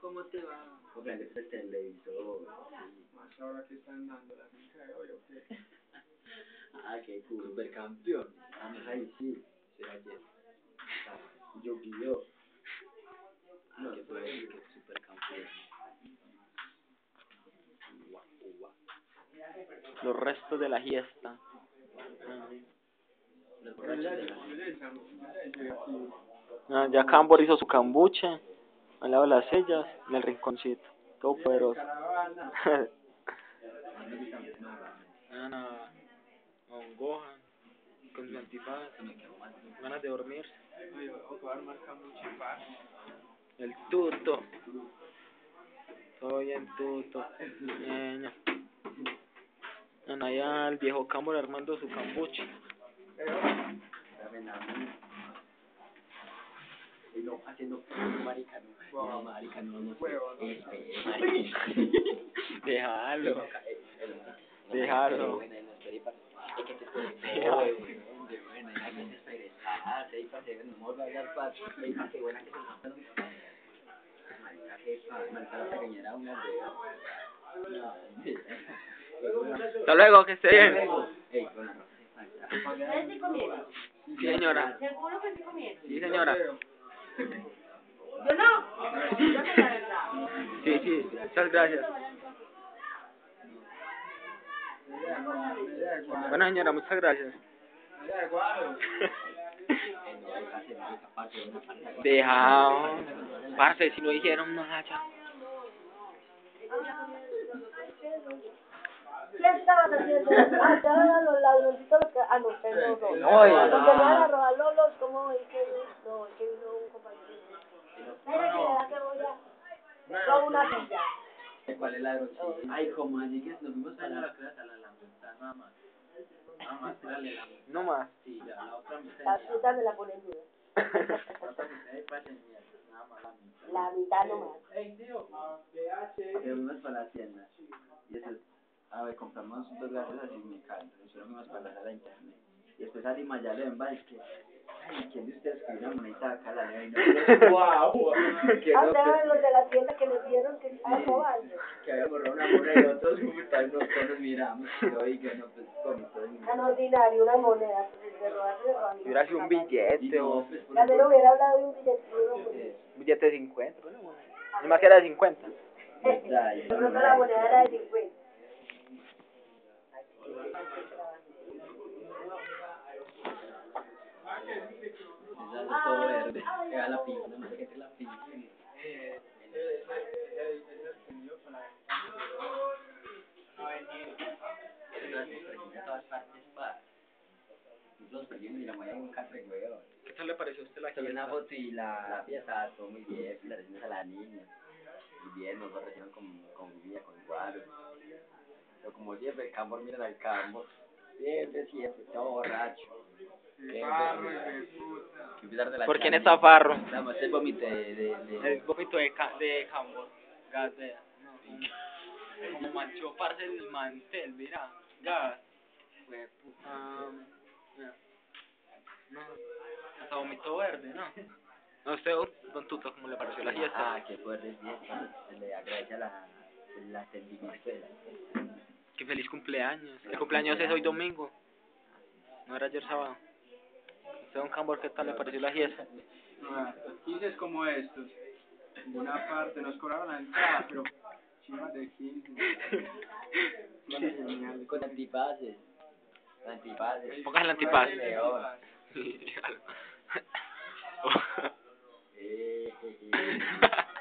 ¿Cómo te va? Póngale el televisor. Más ahora que están dando la finca de hoy, ¿o qué? Ah, qué cool. Supercampeón. Vamos ahí, sí. Será ayer. Yo guío. Ah, que fue el que supercampeón. Ua, ua. Los restos de la fiesta. Los Yo borrachos ya- de la yo ya hice- yo ya hice aquí. Ah, ya Cambor hizo su cambuche al lado de las sillas en el rinconcito. Todo poderoso. Ana, un Gohan con su antifaz, ganas de dormir. El tuto. Todo bien, tuto. Ana, ya el viejo Cambor armando su cambuche. Dame la mano. Y no, haciendo marica, no. No, marica, no, no sé. Huevo, no. Este, marica. Déjalo. Eh, eh, Déjalo. Hasta luego, que esté bien. Señora. ¿Seguro que sí comieron? Sí, señora. Yo no. Yo no, la verdad. Sí, sí. Muchas gracias. Bueno, señora, muchas gracias. Parce. Dejado. Si no dijeron nada ya. ¿Qué estabas haciendo? Ah, estaban a los ladroncitos que... Ah, no, no, no. Los van a robar lolos, ¿cómo es que... No, vino un compañero. Mira que le da cebolla. Con una silla. ¿Cuál es la grosería? Ay, como así que nos fuimos para la casa a la lambuta, nada más. Nada más, dale la mitad. No más. Sí, ya, la otra mitad. La fruta me la ponen dura. La otra mitad de en mierda, nada más la mitad. La mitad nomás. Que fuimos para la tienda. Y eso, a ver, compramos dos gases así me. Entonces solo fuimos para la sala de internet. Y después salimos allá, le ven, va, es que, ay, ¿quién de ustedes una monedita acá? La ley, no, guau, los de la tienda que les dieron que estaban robando. que había borrado una moneda y nosotros nos miramos, y que no, pues, con todo el Tan ordinario, una moneda. pues, De robarse, de robar. Si hubiera sido un billete o pues, por También hubiera hablado de un billete. un billete de 50. ¿no? Ni más que era de 50. ya, Yo creo que la moneda era de 50. Esa es todo verde, que va la pinta, no sé qué la pinta. ¿Qué tal le pareció a usted la Tomé una fiesta? foto y la, la fiesta todo muy bien, la recibimos a la niña. Muy bien, nos recibieron con, con guía, con guaro. Pero como siempre, el cambor, miren al cambor. Siempre, siempre, todo borracho. Barro, hijo empezar de la ¿Por quién está Farro? Vamos, el vómito de, de, de, El vómito de, ca de Cambor. Gas de... No, como, como manchó parce el mantel, mira. Gas. Fue puta... No. Hasta vómito verde, ¿no? No, usted, don Tuto, ¿cómo le pareció la fiesta? Ah, que fue re fiesta. Se le agradece a la, la atendimiento de la fiesta. Que feliz cumpleaños. El cumpleaños es hoy domingo. No era ayer sábado. Usted, don Cambor, ¿qué tal le pareció la fiesta? Ah, 15 es como estos. En una parte nos cobraron la entrada, pero chivas de 15. Bueno, genial. Con antipases. Antipases. Póngase el antipaz. León. Sí, dígalo. Eh, eh, eh.